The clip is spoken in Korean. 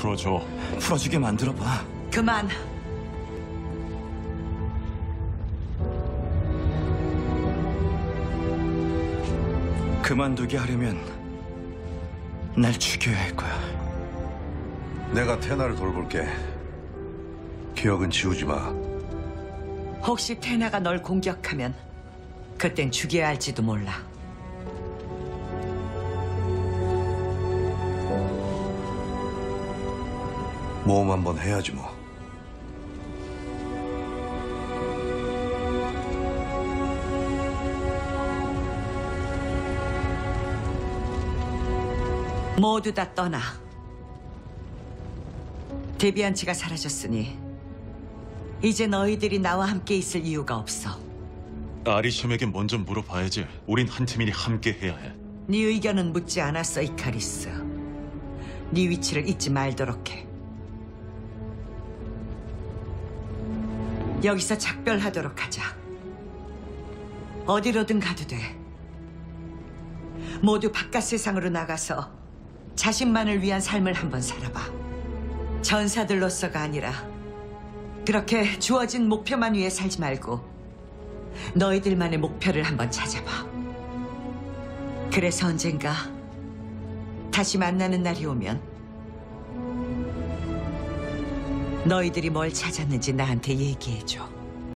풀어줘. 풀어주게 만들어봐. 그만. 그만두게 하려면 날 죽여야 할 거야. 내가 테나를 돌볼게. 기억은 지우지 마. 혹시 테나가 널 공격하면 그땐 죽여야 할지도 몰라. 모험 한번 해야지 뭐. 모두 다 떠나. 데비안치가 사라졌으니 이제 너희들이 나와 함께 있을 이유가 없어. 아리숑에게 먼저 물어봐야지. 우린 한 팀이니 함께 해야 해. 네 의견은 묻지 않았어, 이카리스. 네 위치를 잊지 말도록 해. 여기서 작별하도록 하자. 어디로든 가도 돼. 모두 바깥 세상으로 나가서 자신만을 위한 삶을 한번 살아봐. 전사들로서가 아니라 그렇게 주어진 목표만 위해 살지 말고 너희들만의 목표를 한번 찾아봐. 그래서 언젠가 다시 만나는 날이 오면 너희들이 뭘 찾았는지 나한테 얘기해줘.